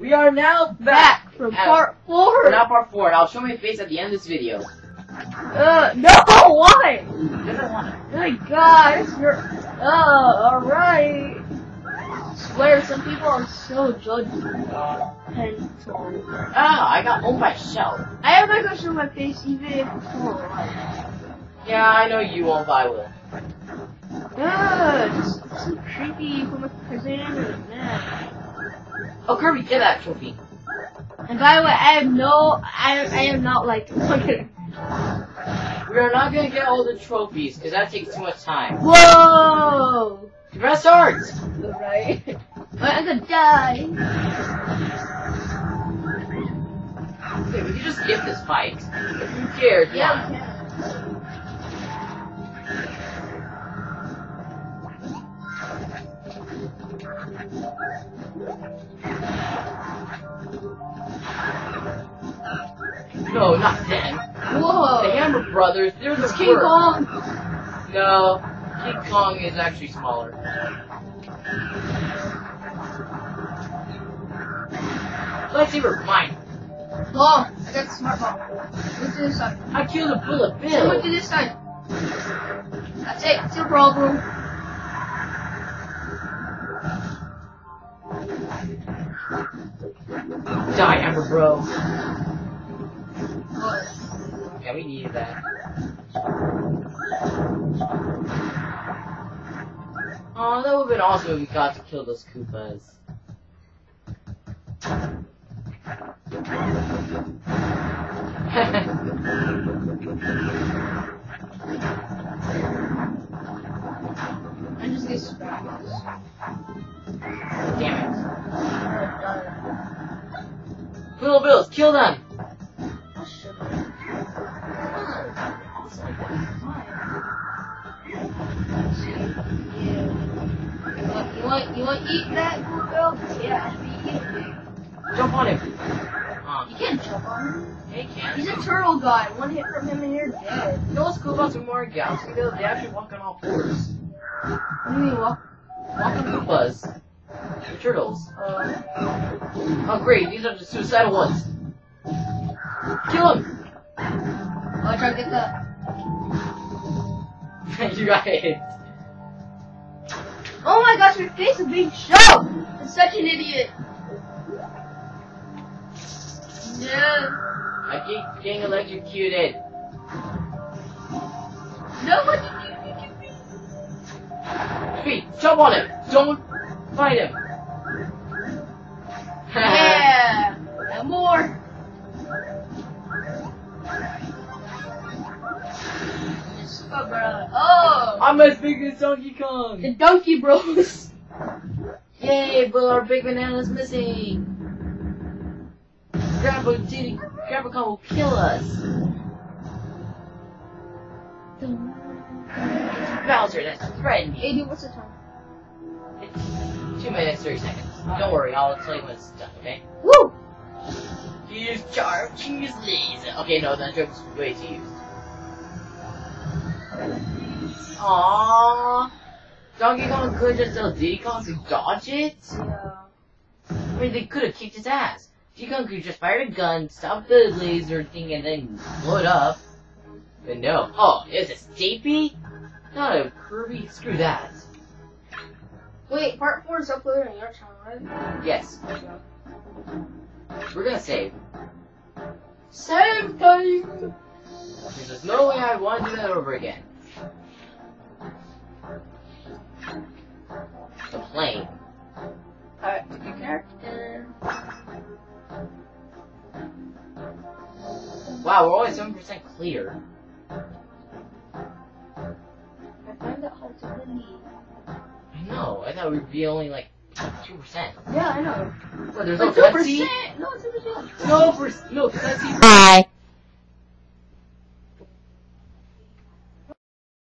We are now Back back from part four. We're now part four, and I'll show my face at the end of this video. Uh, no, why? Doesn't want it. My gosh, you're. Oh, alright. Swear, some people are so judgmental. Ah, I got owned by Shell. I am not gonna show my face even if. Yeah, I know you won't, but I will. Ugh, it's so creepy from a prison. Oh, Kirby, get that trophy. And by the way, I have no, I, I am not like, We are not gonna get all the trophies, because that takes too much time. Whoa! Press start! Right? I'm gonna die. Okay, we can just skip this fight. Who cares? Yeah, Come we on. can. No, not them. Whoa! The Hammer Brothers, they're the King worst. Kong! No, King Kong is actually smaller. Lightsaber, mine. Long! I got the smart bomb. Look to this side. I killed a bullet bill. to this side. That's it. It's your problem. Die, Hammer Bro. Yeah, we needed that. Oh, that would've been awesome if we got to kill those Koopas. I just get scrappers. Damn it. Little Bills, kill them! Want, you want to eat that, Google? Yeah, be eating Jump on him! it. Oh, You can't jump on him. he can't. He's a turtle guy. One hit from him and you're dead. You know what's cool about Super Mario Galaxy though? They actually walk on all fours. What do you mean, walk? Walk on Koopas. They're turtles. Uh, Oh great, these are the suicidal ones. Kill him! I'll try to get that. you got it. Oh my gosh, your face is being shoved! It's such an idiot. Yeah. I keep getting electrocuted. No, did you do? Speed, jump on him! Don't fight him! Yeah. And more. I'm as big as Donkey Kong! the Donkey Bros. Yay, but our big banana's missing! Grandpa Diddy, Grandpa Kong will kill us! It's Bowser that's threatening me. Aiden, what's the time? It's 2 minutes, 30 seconds. Don't worry, I'll tell you when it's done, okay? Woo! Use charm, choose laser. Okay, no, that joke's way too used. Aww. Donkey Kong could just tell Diddy Kong to dodge it? Yeah. I mean, they could have kicked his ass. Diddy Kong could just fire a gun, stop the laser thing, and then blow it up. But no. Oh, it's a Stampy? Not a Kirby? Screw that. Wait, part four is uploaded on your channel, right? Yes, we're gonna save. Same time. There's no way I want to do that over again. The plane. Alright, pick your character. Wow, we're only 7% clear. I find it hard to believe. I know, I thought we'd be only like 2%. Yeah, I know. But there's no 2%? No, two percent. No, per- no cutscene. Hi.